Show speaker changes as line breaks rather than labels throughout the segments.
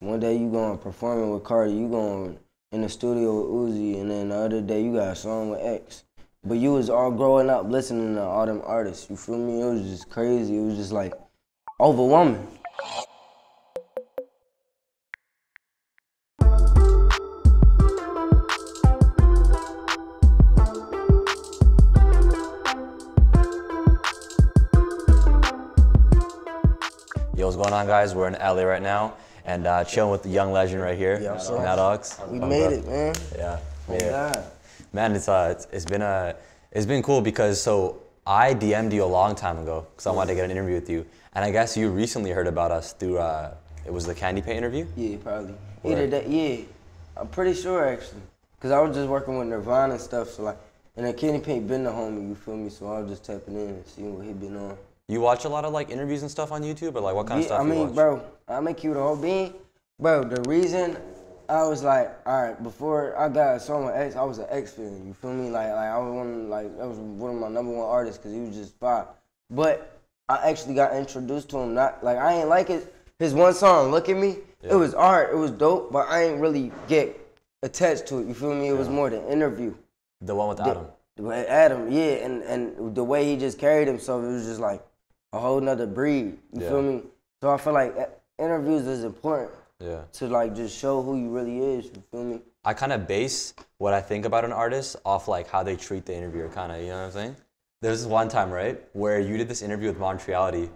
one day you going performing with Carti, you going in the studio with Uzi, and then the other day you got a song with X. But you was all growing up listening to all them artists. You feel me? It was just crazy. It was just like overwhelming.
Yo, what's going on, guys? We're in LA right now and uh, chilling with the young legend right here,
Yeah, sir.
Matt Ox.
We made it, man.
Yeah,
Oh,
made it. Man, it's, uh, it's, it's been a, it's been cool because so I DM'd you a long time ago because I wanted to get an interview with you, and I guess you recently heard about us through uh, it was the Candy Paint interview.
Yeah, probably.
Word.
Either that, yeah. I'm pretty sure actually, cause I was just working with Nirvana and stuff. So like, and then Candy Paint been the homie. You feel me? So I was just tapping in and seeing what he been on.
You watch a lot of like interviews and stuff on YouTube, or like what kind of stuff
I
you
mean,
watch?
bro, I make you the whole being. Bro, the reason I was like, all right, before I got a song with X, I was an X fan. You feel me? Like, like I was one, like that was one of my number one artists because he was just fire. But I actually got introduced to him. Not like I ain't like it. His one song, "Look at Me,"
Yeah.
it was art, it was dope, but I ain't really get attached to it. You feel me? It was more the interview.
The one with Adam.
But Adam, yeah, and, and the way he just carried himself, it was just like a whole nother breed. You
Yeah.
feel me? So I feel like uh, interviews is important
Yeah.
to like just show who you really is. You feel me?
I kind of base what I think about an artist off like how they treat the interviewer, kind of. You know what I'm saying? There's this one time, right, where you did this interview with Montreality,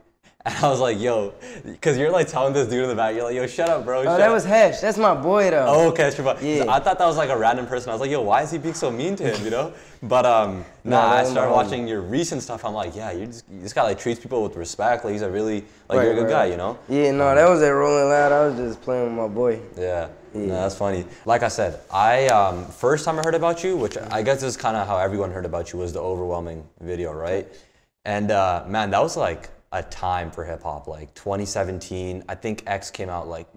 and I was like, "Yo," because you're like telling this dude in the back, you're like, "Yo, shut up, bro."
Oh, that
up."
was Hash. That's my boy though.
Oh, okay, that's your fault.
Yeah.
I thought that was like a random person. I was like, yo, why is he being so mean to him, you know? But um, nah,
Nah,
I started watching your recent stuff. I'm like, yeah, you just, this guy like treats people with respect. Like he's a really, like
Right,
you're a good
right,
guy, you know?
Yeah, no, that was at Rolling Loud. I was just playing with my boy.
Yeah. No,
Yeah.
that's funny. Like I said, I um, first time I heard about you, which I guess is kind of how everyone heard about you, was the overwhelming video, right? And uh, man, that was like a time for hip hop, like 2017. I think X came out like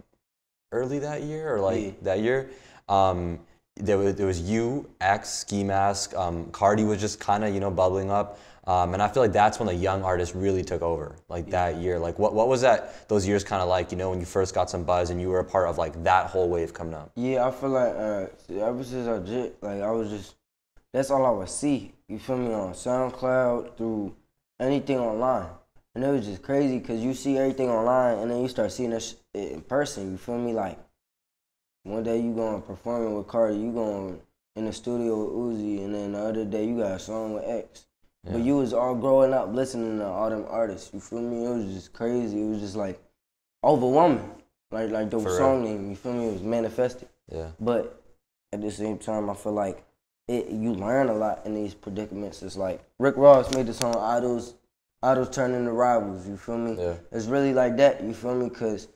early that year or like
Yeah.
that year. Um, there was there was you, X, Ski Mask, um, Carti was just kind of you know bubbling up, um, and I feel like that's when the young artists really took over, like that year. Like what what was that those years kind of like? You know, when you first got some buzz and you were a part of like that whole wave coming up.
Yeah, I feel like uh, ever since I jit, like I was just that's all I would see. You feel me on SoundCloud through anything online, and it was just crazy because you see everything online, and then you start seeing this in person. You feel me? Like one day you going performing with Carti, you going in the studio with Uzi, and then the other day you got a song with X. But you was all growing up listening to all them artists. You feel me? It was just crazy. It was just like overwhelming. Like like the
For real.
song name. You feel me? It was manifested.
Yeah.
But at the same time, I feel like it, you learn a lot in these predicaments. It's like Rick Ross made the song "Idols." Idols turn into rivals. You feel me?
Yeah.
It's really like that. You feel me? Cause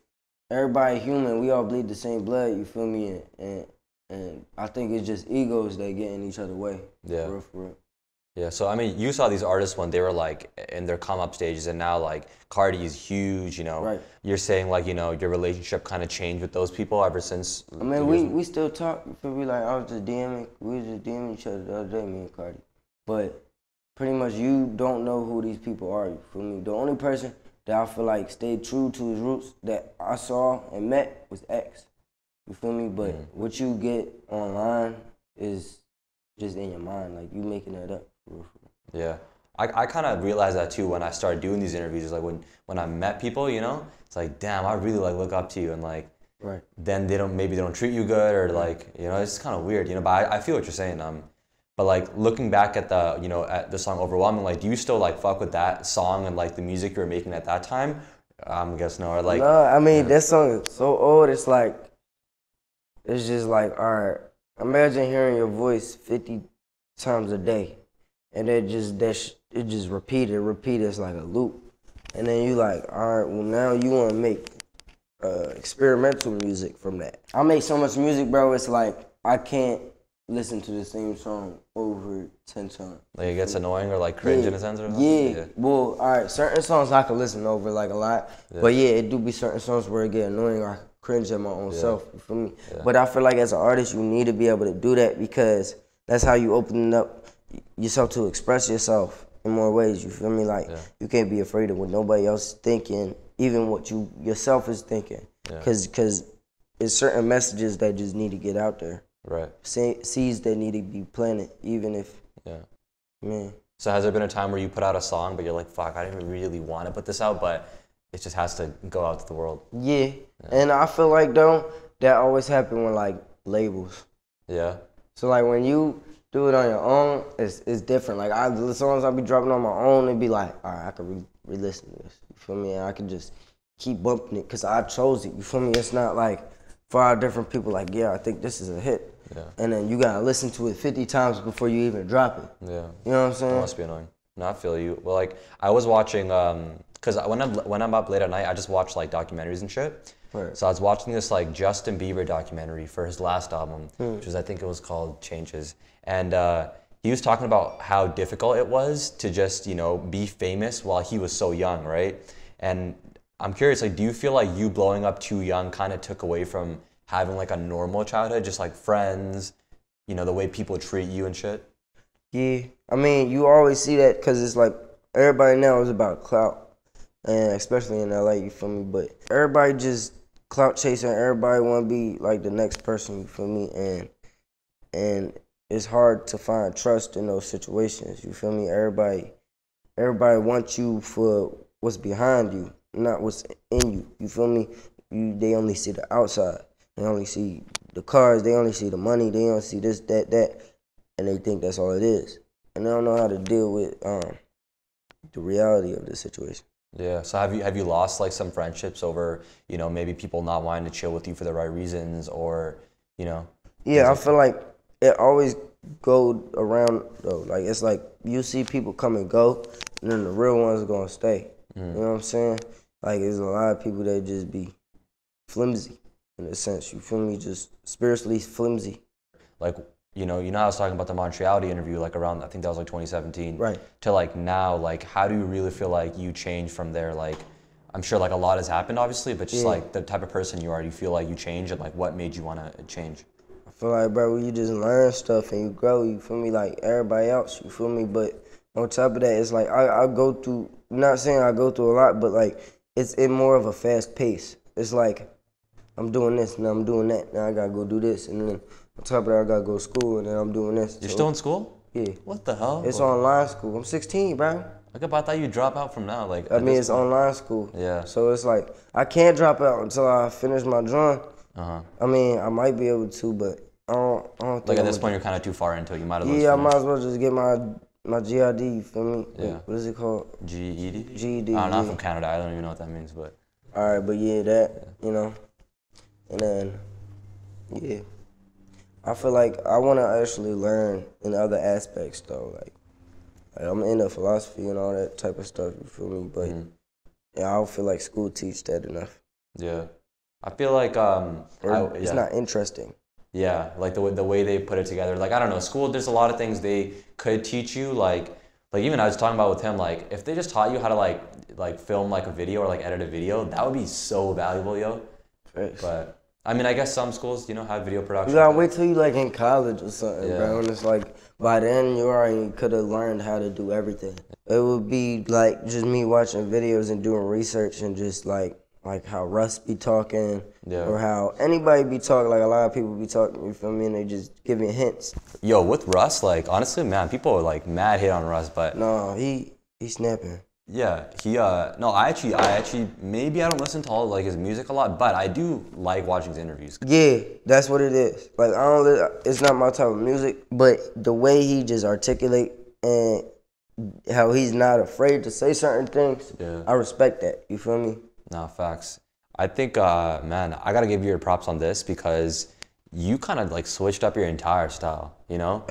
everybody human. We all bleed the same blood. You feel me? And and, and I think it's just egos that get in each other way.
Yeah.
For real, for real.
Yeah, so I mean, you saw these artists when they were like in their come up stages, and now like Carti is huge. You know,
Right.
you're saying like you know your relationship kind of changed with those people ever since.
I mean, we, we still talk. You feel me? Like I was just DMing. We was just DMing each other the other day, me and Carti. But pretty much, you don't know who these people are. You feel me? The only person that I feel like stayed true to his roots that I saw and met was X. You feel me? But
Mhm.
what you get online is just in your mind. Like you making that up. For real, for real.
Yeah, I, I kind of realized that too when I started doing these interviews. Like when when I met people, you know, it's like damn, I really like look up to you, and like
Right.
then they don't maybe they don't treat you good or like you know it's kind of weird, you know. But I, I feel what you're saying. Um, but like looking back at the you know at the song overwhelming, like do you still like fuck with that song and like the music you were making at that time? I'm guessing no, or like
no, I mean that song is so old. It's like, it's just like, all right. Imagine hearing your voice fifty times a day, and it just that sh- it just repeated, repeated. It's like a loop, and then you like, all right. Well, now you want to make uh, experimental music from that. I make so much music, bro. It's like I can't listen to the same song over ten times.
like it gets annoying or like cringe in a sense or something.
Yeah. Well, all right. Certain songs I can listen over like a lot,
Yeah.
but yeah, it do be certain songs where it get annoying or I cringe at my own
Yeah.
self. You feel me?
Yeah.
But I feel like as an artist, you need to be able to do that because that's how you open up yourself to express yourself in more ways. You feel me? Like
Yeah.
you can't be afraid of what nobody else is thinking, even what you yourself is thinking,
Yeah.
because because it's certain messages that just need to get out there.
Right.
Se- seeds that need to be planted, even if
Yeah.
man.
So has there been a time where you put out a song, but you're like, fuck, I didn't really want to put this out, but it just has to go out to the world.
Yeah. And I feel like though that always happen with like labels.
Yeah.
So like when you do it on your own, it's it's different. Like I the songs I be dropping on my own, it'd be like, all right, I could re re-listen to this. You feel me? And I could just keep bumping it because I chose it. You feel me? It's not like five different people like, yeah, I think this is a hit.
Yeah.
And then you gotta listen to it 50 times before you even drop it.
Yeah.
You know what I'm
That
saying?
must be annoying. No, I feel you. Well, like I was watching, um, cause when I'm when I'm up late at night, I just watch like documentaries and shit.
Right.
So I was watching this like Justin Bieber documentary for his last album,
Hmm.
which was I think it was called Changes, and uh, he was talking about how difficult it was to just you know be famous while he was so young, right? And I'm curious, like, do you feel like you blowing up too young kind of took away from having like a normal childhood, just like friends, you know, the way people treat you and shit?
Yeah, I mean, you always see that because it's like everybody now is about clout, and especially in LA, you feel me? But everybody just clout chasing. Everybody want to be like the next person, you feel me? And and it's hard to find trust in those situations. You feel me? Everybody, everybody wants you for what's behind you, not what's in you. You feel me? You they only see the outside. They only see the cars. They only see the money. They don't see this, that, that and they think that's all it is, and they don't know how to deal with um, the reality of the situation.
Yeah. So have you have you lost like some friendships over you know maybe people not wanting to chill with you for the right reasons or you know
Yeah, I feel like it always go around though. Like it's like you see people come and go, and then the real ones are gonna stay. Mm. You know what I'm saying? Like there's a lot of people that just be flimsy in a sense. You feel me? Just spiritually flimsy.
like you know you know I was talking about the Montreality interview like around I think that was like 2017
Right.
to like now like how do you really feel like you changed from there like I'm sure like a lot has happened obviously but just
Yeah.
like the type of person you are you feel like you changed and like what made you want to change
I feel like, bro, you just learn stuff and you grow. You feel me? Like everybody else. You feel me? But on top of that, it's like I, I go through. Not saying I go through a lot, but like it's in more of a fast pace. It's like I'm doing this and I'm doing that. Now I gotta go do this, and then on top of that, I gotta go to school, and then I'm doing this.
you're
So,
still in school
yeah.
what the hell
It's online school. I'm 16, bro.
like I thought you drop out from now like
I mean, it's
point.
online school.
Yeah.
So it's like I can't drop out until I finish my drawing.
uh-huh
I mean, I might be able to, but I don't. I don't think
like at
I'm
this point you're kind of too far into it you might as well
Yeah, I might as well just get my my GID. You feel me?
Yeah.
What is it called?
GED
GED.
I'm not from Canada I don't even know what that means but
All right, but yeah, that you know, and then yeah, I feel like I want to actually learn in other aspects though. Like, like I'm into philosophy and all that type of stuff. You feel me? But
Mhm.
yeah, I don't feel like school teach that enough.
yeah I feel like um
Or
I,
it's
yeah.
not interesting.
Yeah, like the way, the way they put it together. Like I don't know, school. There's a lot of things they could teach you. Like like even I was talking about with him. Like if they just taught you how to like like film like a video or like edit a video, that would be so valuable, yo. But I mean, I guess some schools you know have video production.
You gotta wait till you like in college or something,
Yeah.
bro. And it's like by then you already could have learned how to do everything. It would be like just me watching videos and doing research and just like like how Russ be talking
Yeah.
or how anybody be talking. Like a lot of people be talking. You feel me? And they just giving hints.
Yo, with Russ, like honestly, man, people are like mad hit on Russ, but
No, he he snapping.
yeah, he uh no, I actually I actually maybe I don't listen to all like his music a lot, but I do like watching his interviews.
Yeah, that's what it is. Like I don't. It's not my type of music, but the way he just articulate and how he's not afraid to say certain things,
Yeah.
I respect that. You feel me?
No, facts. I think, uh, man, I gotta give you your props on this because you kind of like switched up your entire style. You know,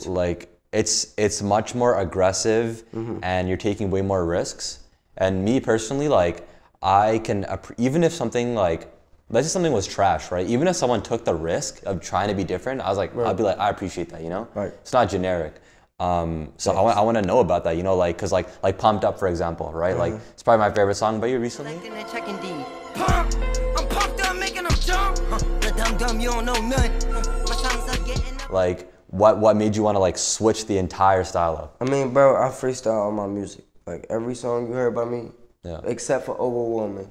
to.
like it's it's much more aggressive, and you're taking way more risks. And me personally, like I can even if something like let's say something was trash, right? Even if someone took the risk of trying to be different, I was like, I'd be like, I appreciate that. You know,
Right.
it's not generic. Um, so I want I want to know about that. You know, like because like like pumped up for example, right? Like it's probably my favorite song by you recently.
Collecting and checking D. Pump, I'm pumped up, making them jump. Huh, the dumb dumb, you don't know nothing. Huh, my songs are getting up.
like what what made you want to like switch the entire style up
I mean, bro, I freestyle all my music. Like every song you heard by me,
Yeah.
except for Overwhelming,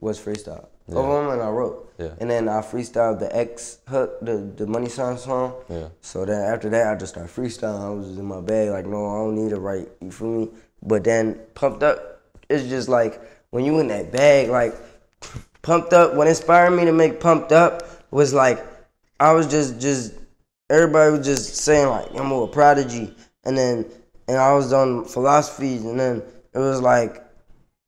was freestyle. Of them, and I wrote.
Yeah.
And then I freestyled the X hook, the the money sign song.
Yeah.
So then after that, I just started freestyling. I was just in my bag, like, no, I don't need to write. You feel me? But then pumped up, it's just like when you in that bag, like pumped up. What inspired me to make pumped up was like I was just just everybody was just saying like I'm a prodigy, and then and I was on philosophies, and then it was like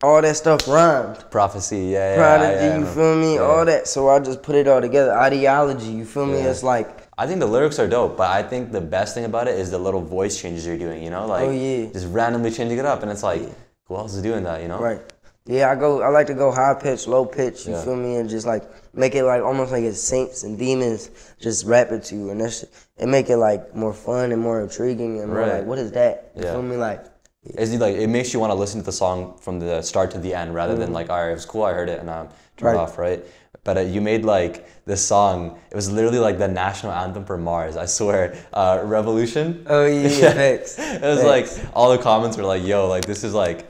all that stuff rhymed.
Prophecy, yeah, yeah.
Prodigy,
yeah,
you feel me?
Yeah.
All that. So I just put it all together. Ideology, you feel me?
Yeah.
It's like
I think the lyrics are dope, but I think the best thing about it is the little voice changes you're doing. You know, oh, like
Oh, yeah.
just randomly changing it up, and it's like, who else is doing that? You know?
Right. Yeah, I go. I like to go high pitch, low pitch. You
Yeah.
feel me? And just like make it like almost like it's saints and demons just rap it to you, and that's and make it like more fun and more intriguing and more
Right.
like what is that? You
Yeah.
feel me? Like
It's like it makes you want to listen to the song from the start to the end rather than like, all right, it was cool, I heard it, and um, turn
Mm-hmm. Right.
it off, right? But uh, you made like this song. It was literally like the national anthem for Mars. I swear, uh, Revolution.
oh yeah, yeah, facts.
It was like all the comments were like, "Yo, like this is like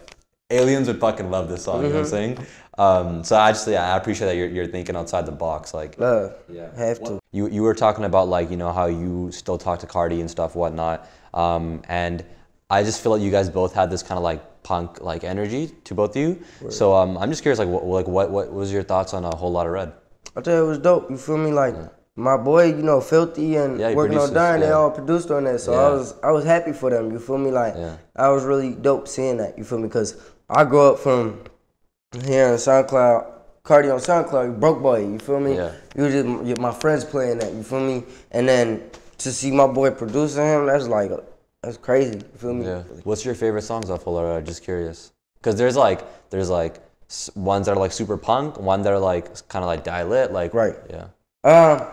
aliens would fucking love this song." You know what I'm saying? Um, so I just yeah, I appreciate that you're, you're thinking outside the box. Like
love.
Yeah.
have to.
you you were talking about like you know how you still talk to Carti and stuff whatnot, um, and I just feel like you guys both had this kind of like punk like energy to both of you. So um, I'm just curious like what like what what was your thoughts on a Whole Lotta Red?
I tell you, it was dope. You feel me? Like my boy, you know, F1lthy and
Yeah,
working on dying. They all produced on that, so I was I was happy for them. You feel me? Like
Yeah.
I was really dope seeing that. You feel me? Because I grew up from here on SoundCloud. Carti on SoundCloud, broke boy. You feel me?
Yeah.
You just my- my friends playing that. You feel me? And then to see my boy producing him, that's like that's crazy. You feel me?
Yeah. What's your favorite songs off of Just curious. Because there's like there's like ones that are like super punk, one that are like kind of like die lit, like
Right.
Yeah.
Um,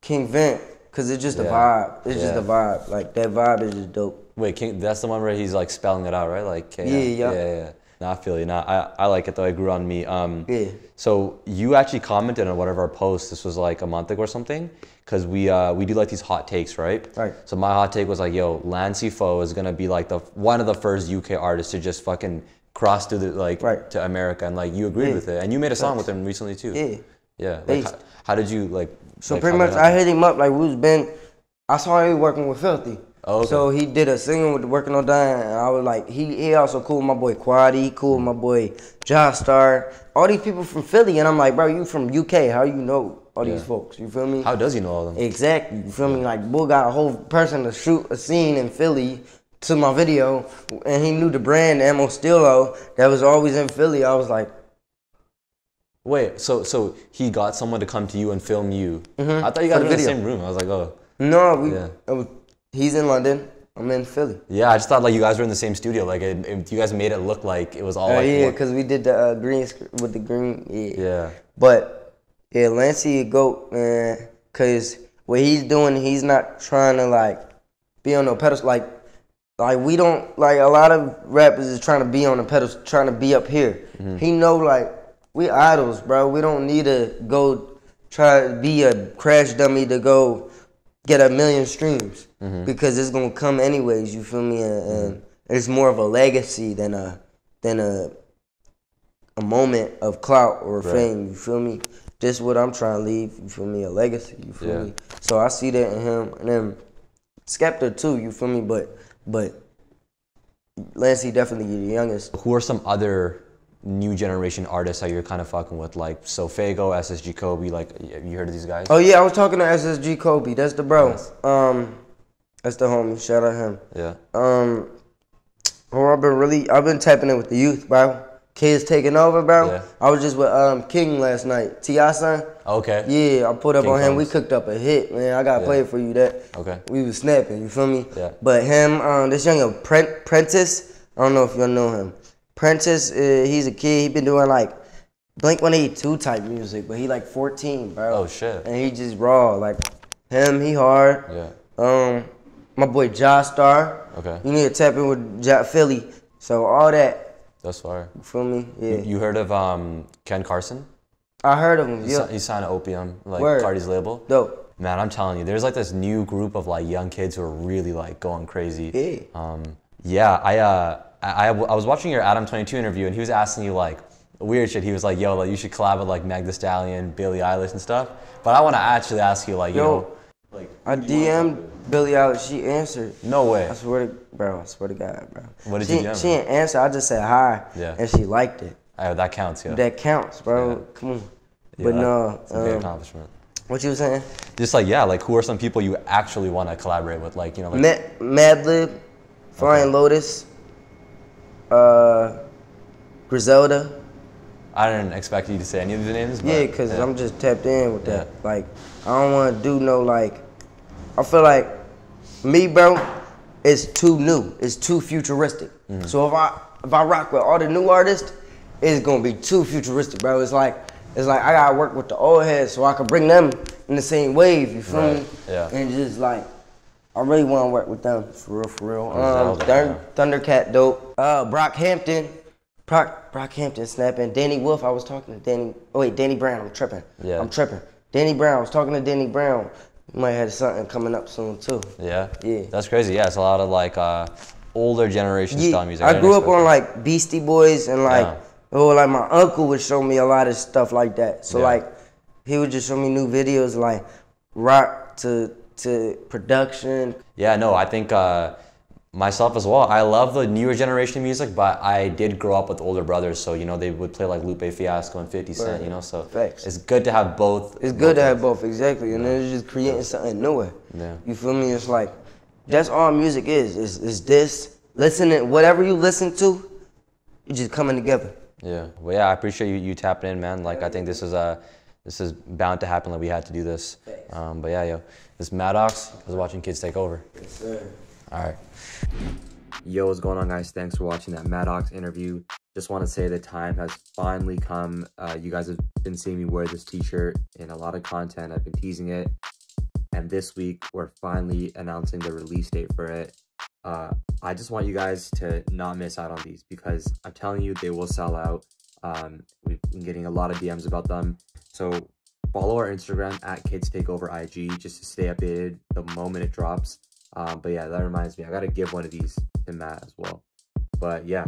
King Vamp, cause it's just a vibe. It's just
Yeah.
a vibe. Like that vibe is just dope.
Wait, King, that's the one where he's like spelling it out, right? Like K-
Yeah, yeah.
yeah, yeah. No, I feel you. Nah, I, I like it though. It grew on me. Um,
Yeah.
So you actually commented on one of our posts. This was like a month ago or something, because we uh, we do like these hot takes, right?
Right.
So my hot take was like, yo, Lancey Foux is gonna be like the one of the first UK artists to just fucking cross to the like
Right.
to America, and like you agreed
Yeah.
with it, and you made a song with him recently too.
Yeah.
Yeah. Like, how, how did you like?
So
like,
pretty much, I hit him up like we was been. I saw he working with Filthy.
Oh, okay.
So he did a singing with working on dying, and I was like, he he also cool with my boy Quaddy, he cool with my boy Josh Star, all these people from Philly, and I'm like, bro, you from UK? How you know all these folks? You feel me?
How does he know all of them?
Exactly. You feel me? Like Bull got a whole person to shoot a scene in Philly to my video, and he knew the brand Amo Stilo that was always in Philly. I was like,
Wait, so so he got someone to come to you and film you?
Mhm.
I thought you guys were in the same room. I was like, oh,
no, we.
Yeah.
was- he's in London. I'm in Philly.
yeah. I just thought like you guys were in the same studio. Like it, it- you guys made it look like it was all
Oh
like
yeah, because we did the uh, green sc- with the green. Yeah.
yeah,
But yeah, Lancey a goat, man. Cause what he's doing, he's not trying to like be on no pedestal. Like, like we don't like a lot of rappers is trying to be on the pedestal, trying to be up here. Mm-hmm. He know like we idols, bro. We don't need to go try to be a crash dummy to go get a million streams mm-hmm. because it's gonna come anyways. You feel me? And, and mm-hmm. it's more of a legacy than a than a a moment of clout or
Right.
fame. You feel me? This is what I'm trying to leave. You feel me? A legacy. You feel
Yeah.
me? So I see that in him, and then Skepta too. You feel me? But but Lancey definitely the youngest.
Who are some other new generation artists that you're kind of fucking with? Like SoFaygo, SSG Kobe. Like you heard of these guys?
Oh yeah, I was talking to SSG Kobe. That's the bro.
Yes.
Um, that's the homie. Shout out him.
Yeah.
Um, bro, I've been really, I've been tapping in with the youth, bro. Kids taking over, bro.
Yeah.
I was just with um King last night. Ti son.
Okay.
Yeah, I put up
King
on him. We cooked up a hit, man. I gotta
Yeah.
play it for you. That
Okay.
we was snapping. You feel me?
Yeah.
But him, um, this young Prent- Prentice. I don't know if y'all know him. Prentice, uh, he's a kid. He been doing like Blink 182 type music, but he like 14, bro.
Oh, shit.
And he just raw. Like him, he hard.
Yeah.
Um, my boy Josh Star.
Okay.
You need to tap in with Ja Philly. So all that.
That's fire.
You feel me? Yeah.
You heard of um, Ken Carson?
I heard of him.
He,
Yeah.
si- he signed Opium, like
Word.
Carti's label.
Dope.
Man, I'm telling you, there's like this new group of like young kids who are really like going crazy.
Yeah.
Um, yeah, I, uh, I, I w- I was watching your Adam 22 interview and he was asking you like, weird shit. He was like, "Yo, like you should collab with like Meg Thee Stallion, Billie Eilish, and stuff." But I want to actually ask you, like, you
Yo,
know, like,
I DM'd Billie Eilish. She answered.
no way.
I swear to, bro. I swear to God, bro.
What did
she,
you DM
She didn't answer. I just said hi.
Yeah.
And she liked it.
Oh, that counts, yeah.
That counts, bro.
Yeah.
Come on.
Yeah,
but no,
it's a big
um,
accomplishment.
what you was saying?
Just like, yeah, like who are some people you actually want to collaborate with? Like, you know, like,
Mad, Madlib, Flying
Okay.
Lotus, uh, Griselda.
I didn't expect you to say any of the names. But,
Yeah, cause I'm just tapped in with that.
Yeah.
Like, I don't want to do no like. I feel like me, bro, is too new. It's too futuristic.
Mm-hmm.
So if I if I rock with all the new artists, it's gonna be too futuristic, bro. It's like it's like I gotta work with the old heads so I can bring them in the same wave. You feel
Right,
me?
yeah.
And just like. I really want to work with them for real, for real. Um,
Griselda,
Thun- Thundercat, dope. Uh, Brockhampton, Brock, Brockhampton snapping. Danny Wolf, I was talking to Danny. Oh wait, Danny Brown. I'm tripping.
Yeah.
I'm tripping. Danny Brown. I was talking to Danny Brown. Might have something coming up soon too.
Yeah.
Yeah.
That's crazy. Yeah, it's a lot of like uh, older generation
Yeah,
style music.
I
didn't
grew up on like Beastie Boys and like
Yeah.
oh like my uncle would show me a lot of stuff like that. So
Yeah.
like he would just show me new videos like rock to to production.
Yeah, no, I think uh, myself as well. I love the newer generation music, but I did grow up with older brothers, so you know they would play like Lupe Fiasco and 50 Cent,
Right.
you know. So
Facts.
it's good to have both.
It's good to have both, exactly. And then it's just creating something new.
Yeah.
You feel me? It's like that's all music is. Is is this listening whatever you listen to, you're just coming together.
Yeah, well, yeah, I appreciate you you tapping in, man. Like I think this is uh, this is bound to happen. Like we had to do this. Um, but yeah, yo, this is Matt Ox. I was watching Kids Take Over.
Yes, sir.
All right. Yo, what's going on, guys? Thanks for watching that Matt Ox interview. Just want to say the time has finally come. Uh, you guys have been seeing me wear this T-shirt in a lot of content. I've been teasing it, and this week we're finally announcing the release date for it. Uh, I just want you guys to not miss out on these because I'm telling you, they will sell out. Um, we've been getting a lot of DMs about them, so follow our Instagram at Kids Takeover IG just to stay updated the moment it drops. Um, but yeah, that reminds me, I gotta give one of these to Matt as well. But yeah,